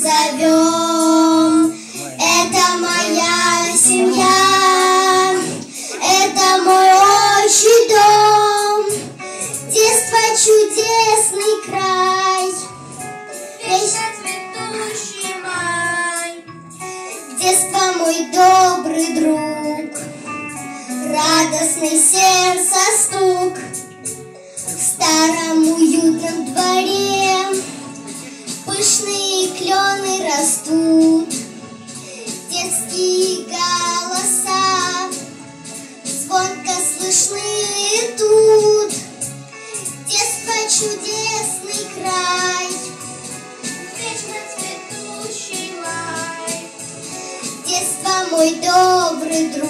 зовем. Это моя семья. Это мой отчий дом. Детство чудесный край. Вечно цветущий май. Детство мой добрый друг. Радостный сердце стук Голоса. Звонко слышны тут. Детство чудесный край. Вечно цветущий май Детство мой добрый друг